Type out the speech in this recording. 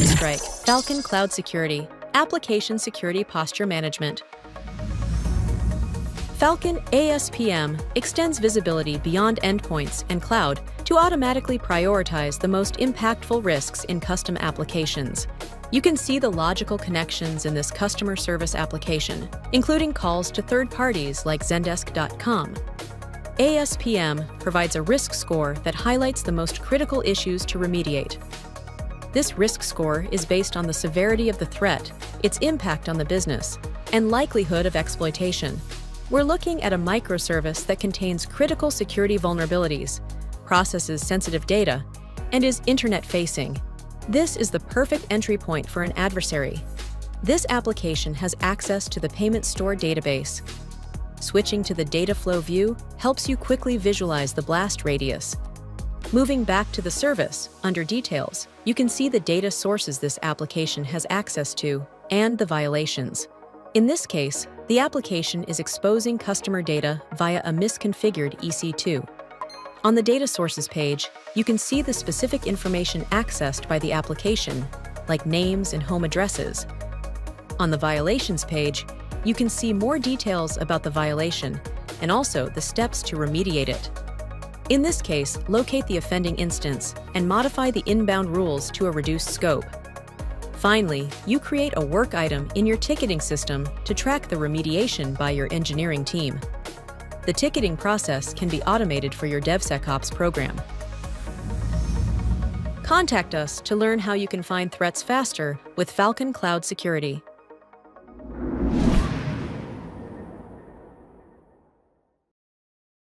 CrowdStrike, Falcon Cloud Security, Application Security Posture Management. Falcon ASPM extends visibility beyond endpoints and cloud to automatically prioritize the most impactful risks in custom applications. You can see the logical connections in this customer service application, including calls to third parties like Zendesk.com. ASPM provides a risk score that highlights the most critical issues to remediate. This risk score is based on the severity of the threat, its impact on the business, and likelihood of exploitation. We're looking at a microservice that contains critical security vulnerabilities, processes sensitive data, and is internet facing. This is the perfect entry point for an adversary. This application has access to the payment store database. Switching to the data flow view helps you quickly visualize the blast radius. Moving back to the service, under Details, you can see the data sources this application has access to and the violations. In this case, the application is exposing customer data via a misconfigured EC2. On the Data Sources page, you can see the specific information accessed by the application, like names and home addresses. On the Violations page, you can see more details about the violation and also the steps to remediate it. In this case, locate the offending instance and modify the inbound rules to a reduced scope. Finally, you create a work item in your ticketing system to track the remediation by your engineering team. The ticketing process can be automated for your DevSecOps program. Contact us to learn how you can find threats faster with Falcon Cloud Security.